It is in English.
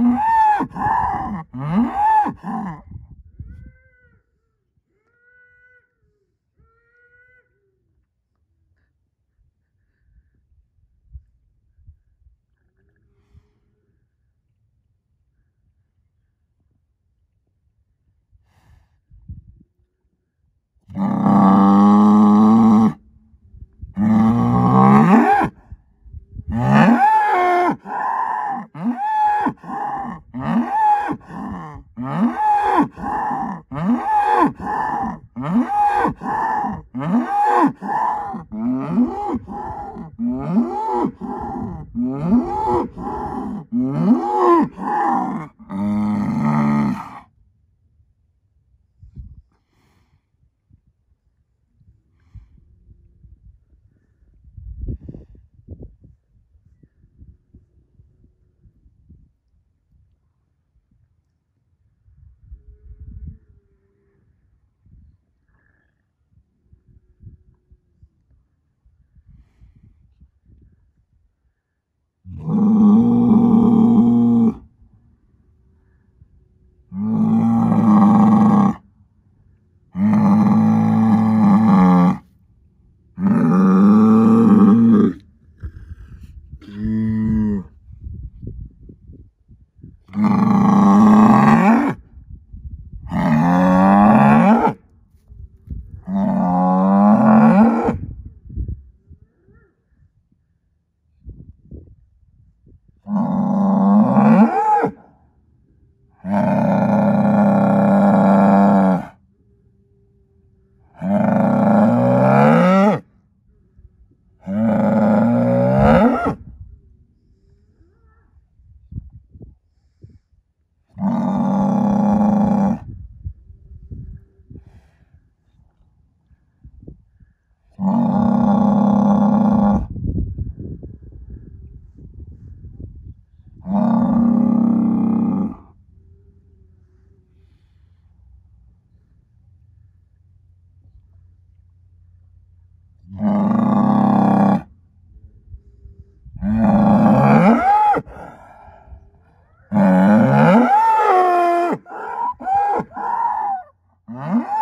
Mm-hmm. Mm. mm